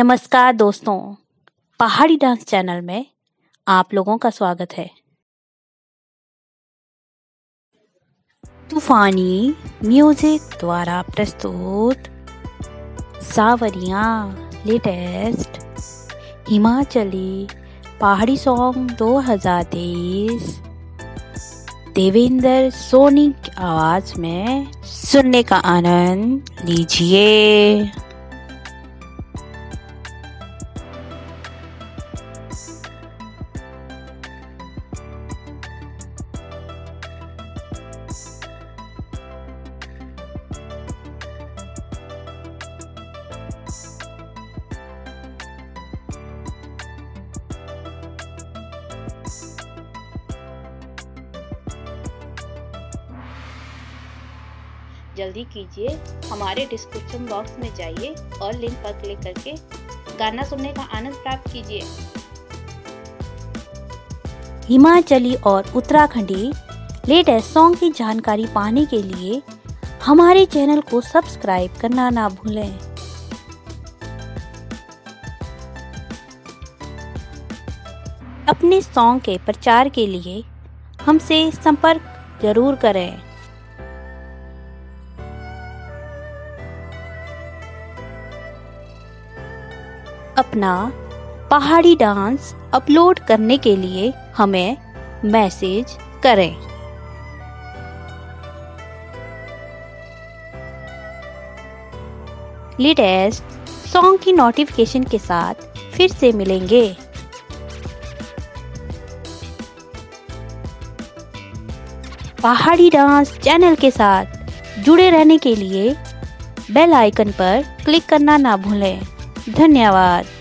नमस्कार दोस्तों, पहाड़ी डांस चैनल में आप लोगों का स्वागत है। तूफानी म्यूज़िक द्वारा प्रस्तुत सावरिया लेटेस्ट हिमाचली पहाड़ी सॉन्ग 2023 देवेंद्र सोनी की आवाज़ में सुनने का आनंद लीजिए। जल्दी कीजिए, हमारे डिस्क्रिप्शन बॉक्स में जाइए और लिंक पर क्लिक करके गाना सुनने का आनंद प्राप्त कीजिए। हिमाचली और उत्तराखंडी लेटेस्ट सॉन्ग की जानकारी पाने के लिए हमारे चैनल को सब्सक्राइब करना ना भूलें। अपने सॉन्ग के प्रचार के लिए हमसे संपर्क ज़रूर करें। अपना पहाड़ी डांस अपलोड करने के लिए हमें मैसेज करें। लेटेस्ट सॉन्ग की नोटिफिकेशन के साथ फिर से मिलेंगे। पहाड़ी डांस चैनल के साथ जुड़े रहने के लिए बेल आइकन पर क्लिक करना ना भूलें। धन्यवाद।